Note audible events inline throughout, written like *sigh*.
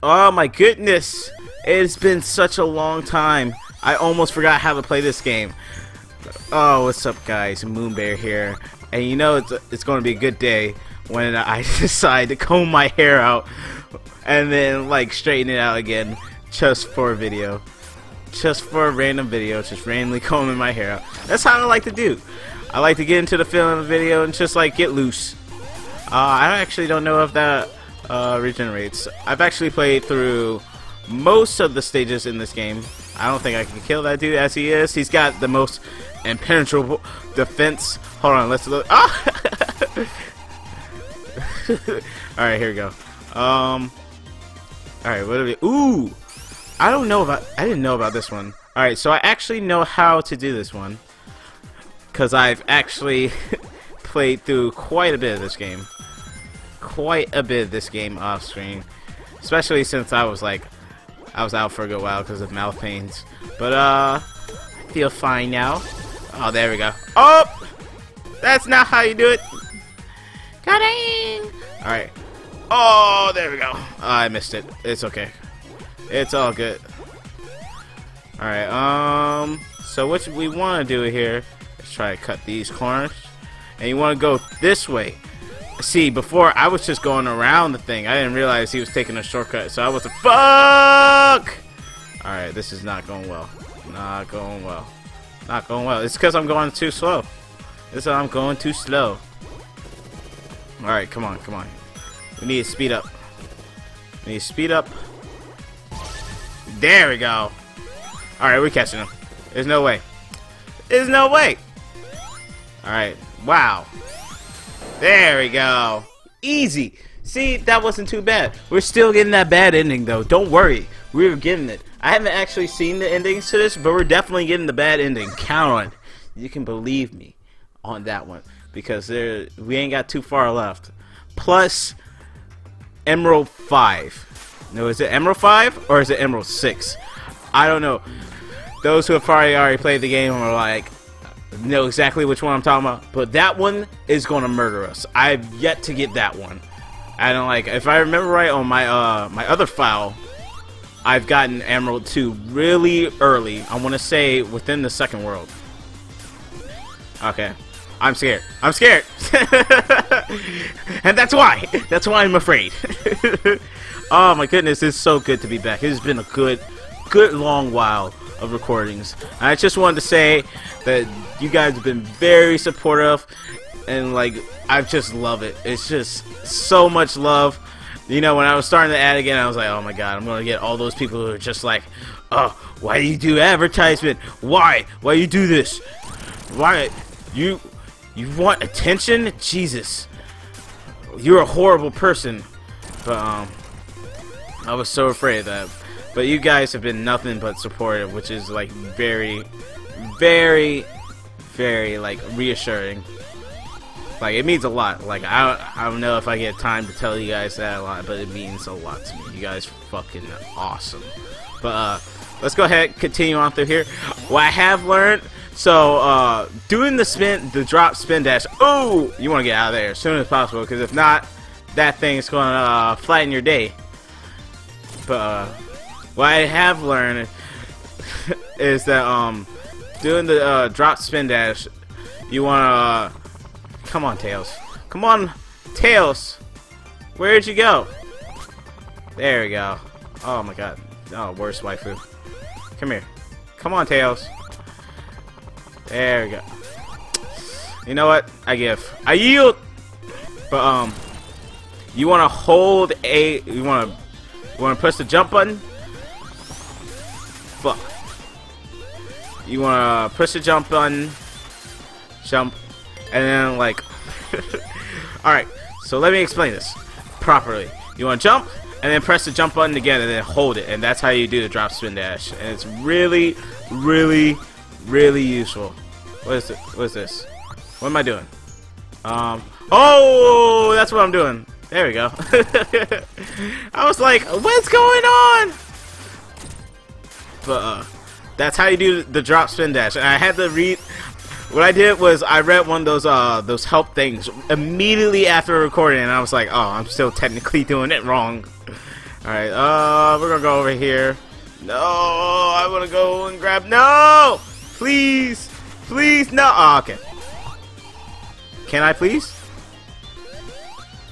Oh my goodness! It's been such a long time. I almost forgot how to play this game. Oh, what's up guys? Moonbear here. And you know it's, it's going to be a good day when *laughs* I decide to comb my hair out and then like straighten it out again just for a video. Just for a random video, just randomly *laughs* combing my hair out. That's how I like to do. I like to get into the film of the video and just like get loose. Uh, I actually don't know if that uh, regenerates. I've actually played through most of the stages in this game. I don't think I can kill that dude as he is. He's got the most impenetrable defense. Hold on, let's look. *laughs* Ah! *laughs* Alright, here we go. Um, Alright, what are we... Ooh! I don't know about... I didn't know about this one. Alright, so I actually know how to do this one. Because I've actually *laughs* played through quite a bit of this game. Quite a bit of this game off screen. Especially since I was like... I was out for a good while because of mouth pains. But, uh... I feel fine now. Oh, there we go. Oh! That's not how you do it. Got Alright. Oh, there we go. Oh, I missed it. It's okay. It's all good. Alright, um... So what we want to do here is try to cut these corners. And you want to go this way. See, before I was just going around the thing. I didn't realize he was taking a shortcut. So I was a fuck! Alright, this is not going well. Not going well. Not going well. It's because I'm going too slow. This is I'm going too slow. Alright, come on, come on. We need to speed up. We need to speed up. There we go. Alright, we're catching him. There's no way. There's no way. Alright. Wow. There we go. Easy. See, that wasn't too bad. We're still getting that bad ending, though. Don't worry. We're getting it. I haven't actually seen the endings to this, but we're definitely getting the bad ending. Count on. it. You can believe me on that one because there we ain't got too far left. Plus Emerald 5. No, is it Emerald 5 or is it Emerald 6? I don't know. Those who have already, already played the game are like know exactly which one I'm talking about, but that one is going to murder us. I've yet to get that one. I don't like if I remember right on my uh my other file I've gotten Emerald 2 really early. I want to say within the second world. Okay. I'm scared. I'm scared. *laughs* and that's why. That's why I'm afraid. *laughs* oh my goodness, it's so good to be back. It's been a good, good long while of recordings. I just wanted to say that you guys have been very supportive and like I just love it. It's just so much love. You know, when I was starting the ad again, I was like, oh my god, I'm gonna get all those people who are just like, oh, why do you do advertisement? Why? Why you do this? Why? You you want attention? Jesus. You're a horrible person. But, um, I was so afraid that. But you guys have been nothing but supportive, which is, like, very, very, very, like, reassuring. Like, it means a lot. Like, I, I don't know if I get time to tell you guys that a lot, but it means a lot to me. You guys fucking awesome. But, uh, let's go ahead continue on through here. What I have learned so, uh, doing the spin, the drop spin dash, oh, you want to get out of there as soon as possible, because if not, that thing is going to uh, flatten your day. But, uh, what I have learned is that, um, doing the, uh, drop spin dash, you want to, uh, come on, Tails. Come on, Tails. Where'd you go? There we go. Oh my god. Oh, worst waifu. Come here. Come on, Tails. There we go. You know what? I give. I yield. But um, you want to hold a. You want to. You want to press the jump button. Fuck. You want to press the jump button. Jump, and then like. *laughs* All right. So let me explain this properly. You want to jump, and then press the jump button again, and then hold it, and that's how you do the drop spin dash. And it's really, really really useful. What is it? What is this? What am I doing? Um. Oh, that's what I'm doing. There we go. *laughs* I was like, what's going on? But uh, that's how you do the drop spin dash. And I had to read. What I did was I read one of those uh those help things immediately after recording, and I was like, oh, I'm still technically doing it wrong. Alright, uh, we're gonna go over here. No, I wanna go and grab. No! Please! Please, no! Oh, okay. Can I please?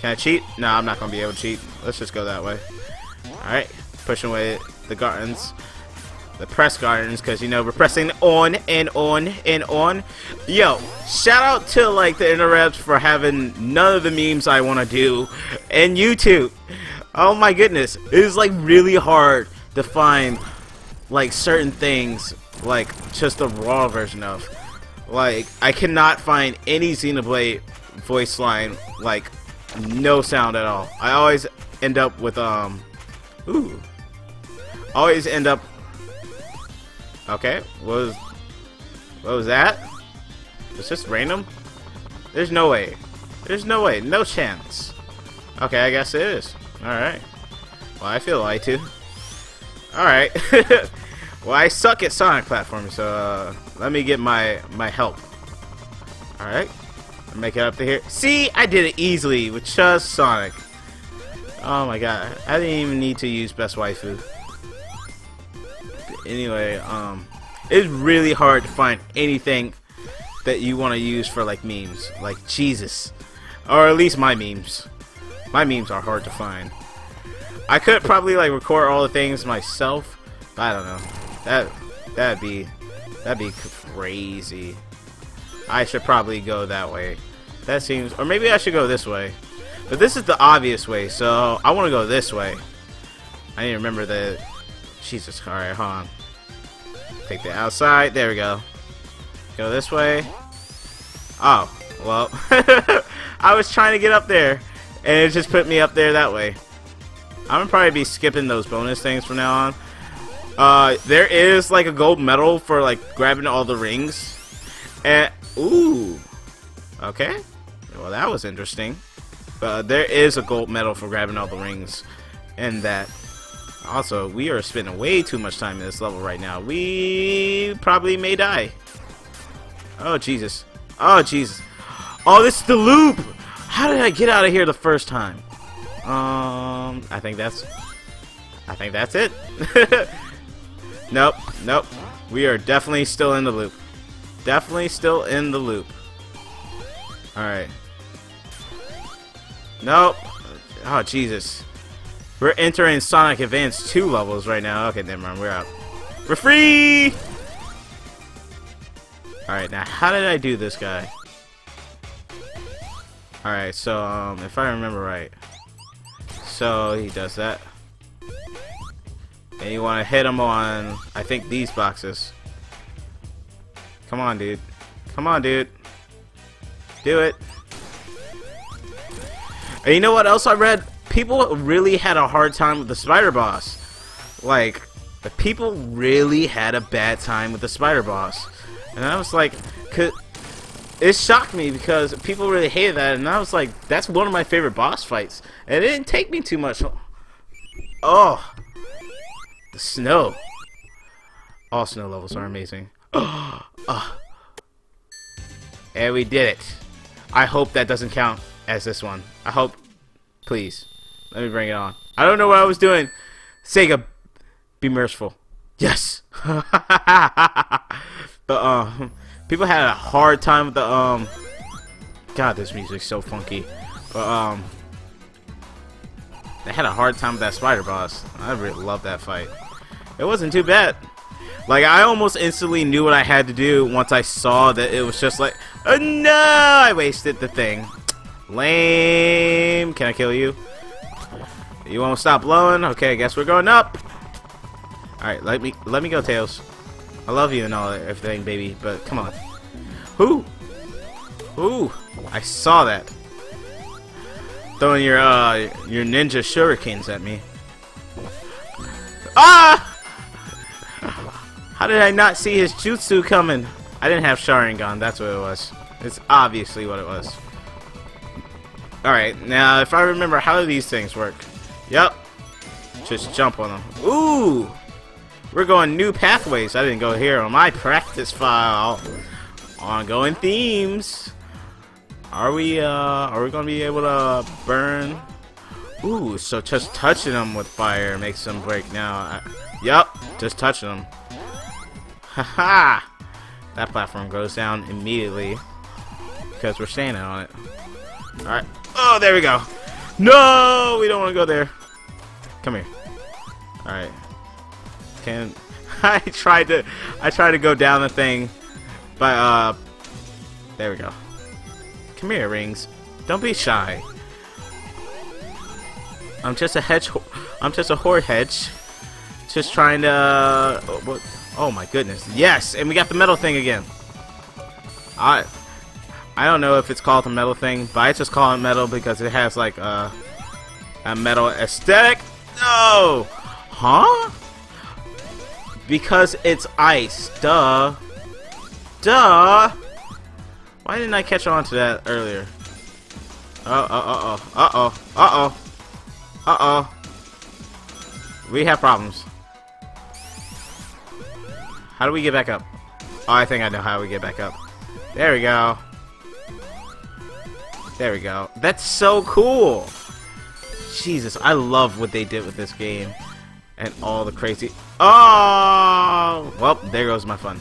Can I cheat? No, I'm not gonna be able to cheat. Let's just go that way. Alright, pushing away the gardens. The press gardens, because, you know, we're pressing on and on and on. Yo, shout out to, like, the interwebs for having none of the memes I want to do. And YouTube. Oh my goodness. It is, like, really hard to find, like, certain things, like, just the raw version of. Like, I cannot find any Xenoblade voice line, like, no sound at all. I always end up with, um, ooh. Always end up, okay, what was, what was that? It's just random? There's no way. There's no way. No chance. Okay, I guess it is. Alright. Well, I feel lied to. Alright. *laughs* well, I suck at Sonic platforming, so uh, let me get my, my help. Alright. Make it up to here. See, I did it easily with just Sonic. Oh my god. I didn't even need to use Best Waifu. Anyway, um, it's really hard to find anything that you want to use for like memes. Like Jesus. Or at least my memes. My memes are hard to find. I could probably like record all the things myself, but I don't know. That that'd be that'd be crazy. I should probably go that way. That seems, or maybe I should go this way. But this is the obvious way, so I want to go this way. I need to remember that. Jesus, alright, hold on. Take the outside, there we go. Go this way. Oh, well. *laughs* I was trying to get up there, and it just put me up there that way. I'm gonna probably be skipping those bonus things from now on. Uh, there is like a gold medal for like grabbing all the rings. And ooh, okay. Well, that was interesting. But there is a gold medal for grabbing all the rings, and that. Also, we are spending way too much time in this level right now. We probably may die. Oh Jesus! Oh Jesus! Oh, this is the loop. How did I get out of here the first time? Um, I think that's. I think that's it. *laughs* nope, nope. We are definitely still in the loop. Definitely still in the loop. Alright. Nope. Oh, Jesus. We're entering Sonic Advance 2 levels right now. Okay, never mind. We're out. We're free! Alright, now how did I do this guy? Alright, so, um, if I remember right. So, he does that. And you want to hit him on, I think, these boxes. Come on, dude. Come on, dude. Do it. And you know what else I read? People really had a hard time with the spider boss. Like, people really had a bad time with the spider boss. And I was like, it shocked me because people really hated that. And I was like, that's one of my favorite boss fights. And it didn't take me too much. Oh, the snow. All snow levels are amazing. Oh, *gasps* oh. And we did it. I hope that doesn't count as this one. I hope. Please. Let me bring it on. I don't know what I was doing. Sega, be merciful. Yes. *laughs* but um, people had a hard time with the um. God, this music's so funky. But um, they had a hard time with that spider boss. I really love that fight. It wasn't too bad. Like I almost instantly knew what I had to do once I saw that it was just like, oh no, I wasted the thing. Lame. Can I kill you? You won't stop blowing? Okay, I guess we're going up. Alright, let me let me go, Tails. I love you and all everything, baby, but come on. Who? Ooh, I saw that. Throwing your uh your ninja shurikens at me. Ah! How did I not see his jutsu coming? I didn't have Sharingan, that's what it was. It's obviously what it was. Alright, now if I remember how do these things work? Yep. Just jump on them. Ooh! We're going new pathways. I didn't go here on my practice file. Ongoing themes. Are we uh are we gonna be able to burn Ooh, so just touching them with fire makes them break now. I, yep, just touching them. Haha! that platform goes down immediately because we're standing on it. Alright. Oh, there we go. No, we don't want to go there. Come here. Alright. Can *laughs* I tried to I tried to go down the thing, but uh there we go. Come here, rings. Don't be shy. I'm just a hedge. I'm just a horde hedge. Just trying to. Uh? Oh my goodness! Yes, and we got the metal thing again. I. I don't know if it's called the metal thing, but I just call it metal because it has like a a metal aesthetic. No, huh? Because it's ice. Duh. Duh. Why didn't I catch on to that earlier? Uh oh, uh oh, uh oh, uh oh. Uh-oh. We have problems. How do we get back up? Oh, I think I know how we get back up. There we go. There we go. That's so cool! Jesus, I love what they did with this game. And all the crazy... Oh! Well, there goes my fun.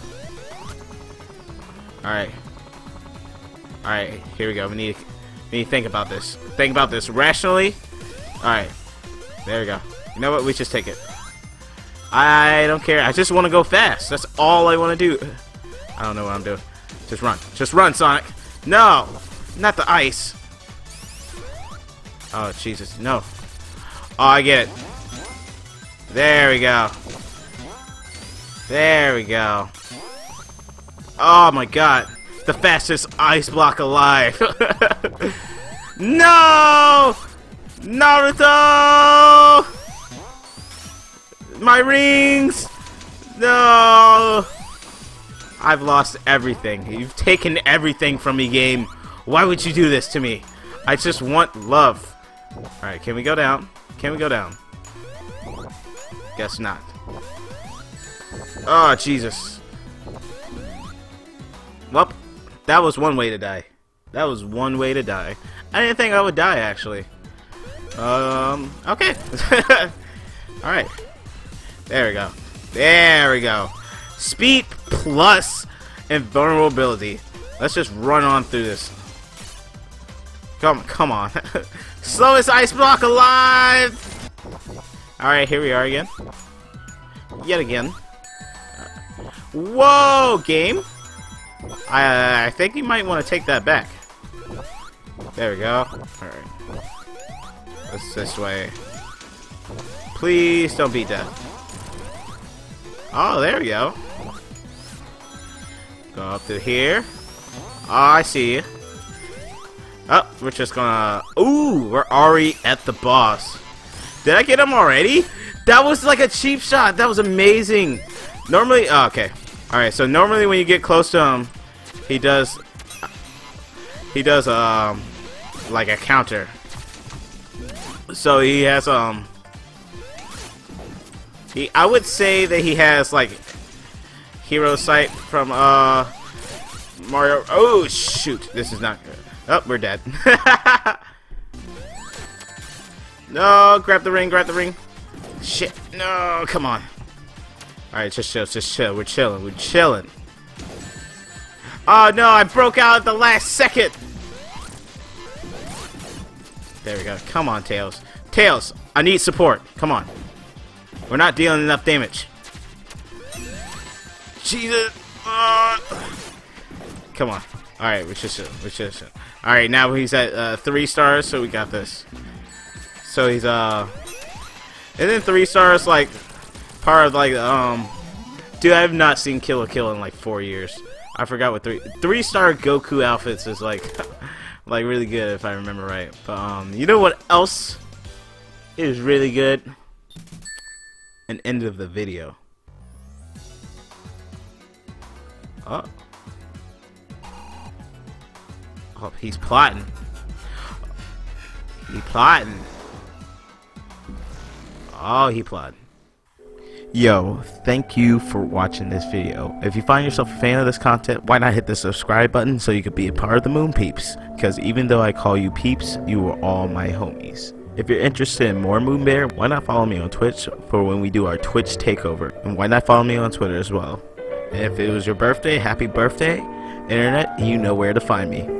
Alright. Alright, here we go. We need, we need to think about this. Think about this rationally. Alright. There we go. You know what? We just take it. I don't care. I just want to go fast. That's all I want to do. I don't know what I'm doing. Just run. Just run, Sonic. No! Not the ice. Oh, Jesus. No. Oh, I get it. There we go. There we go. Oh my god. The fastest ice block alive. *laughs* no! Naruto! My rings! No! I've lost everything. You've taken everything from me, game. Why would you do this to me? I just want love. Alright, can we go down? Can we go down? Guess not. Oh, Jesus. Well, that was one way to die. That was one way to die. I didn't think I would die, actually. Um, okay. *laughs* Alright. There we go. There we go. Speed plus invulnerability. Let's just run on through this. Come, come on. *laughs* Slowest ice block alive! Alright, here we are again. Yet again. Whoa, game! I, I think you might want to take that back. There we go. Alright. It's this way. Please don't be dead. Oh, there we go. Go up to here. Oh, I see you. Oh, we're just gonna... Ooh, we're already at the boss. Did I get him already? That was like a cheap shot. That was amazing. Normally... Oh, okay. Alright, so normally when you get close to him, he does... He does, um... Like a counter. So he has um he I would say that he has like hero sight from uh Mario Oh shoot, this is not good. Oh, we're dead. *laughs* no, grab the ring, grab the ring. Shit. No, come on. Alright, just chill, just chill. We're chilling, we're chilling. Oh no, I broke out at the last second. There we go. Come on, Tails. Tails, I need support. Come on. We're not dealing enough damage. Jesus. Uh. Come on. Alright, we should we should Alright, now he's at uh, three stars, so we got this. So he's uh isn't three stars like part of like um dude I have not seen Kill la Kill in like four years. I forgot what three three star Goku outfits is like *laughs* like really good if I remember right. But um, you know what else is really good? An end of the video. Oh. Oh, he's plotting. He plotting. Oh, he plotting. Yo, thank you for watching this video. If you find yourself a fan of this content, why not hit the subscribe button so you could be a part of the Moon Peeps? Because even though I call you peeps, you are all my homies. If you're interested in more Moon Bear, why not follow me on Twitch for when we do our Twitch takeover? And why not follow me on Twitter as well? And if it was your birthday, happy birthday, Internet, you know where to find me.